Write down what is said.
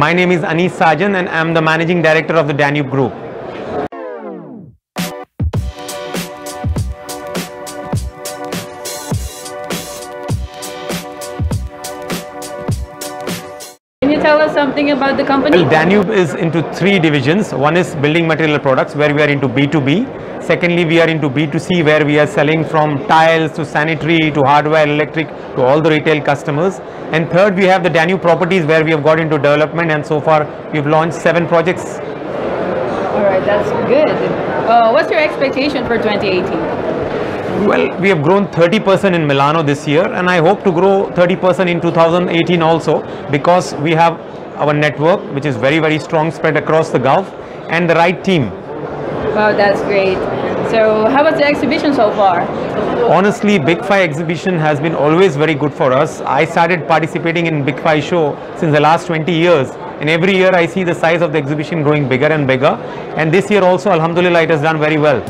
My name is Anis Sajan and I'm the managing director of the Danube Group. You tell us something about the company? Well, Danube is into three divisions. One is building material products where we are into B2B. Secondly, we are into B2C where we are selling from tiles to sanitary to hardware, electric to all the retail customers. And third, we have the Danube properties where we have got into development and so far we've launched seven projects. All right, that's good. Uh, what's your expectation for 2018? Well, we have grown 30% in Milano this year and I hope to grow 30% in 2018 also because we have our network which is very very strong spread across the Gulf and the right team. Wow, that's great. So, how was the exhibition so far? Honestly, Big Five exhibition has been always very good for us. I started participating in Big Five show since the last 20 years and every year I see the size of the exhibition growing bigger and bigger and this year also Alhamdulillah it has done very well.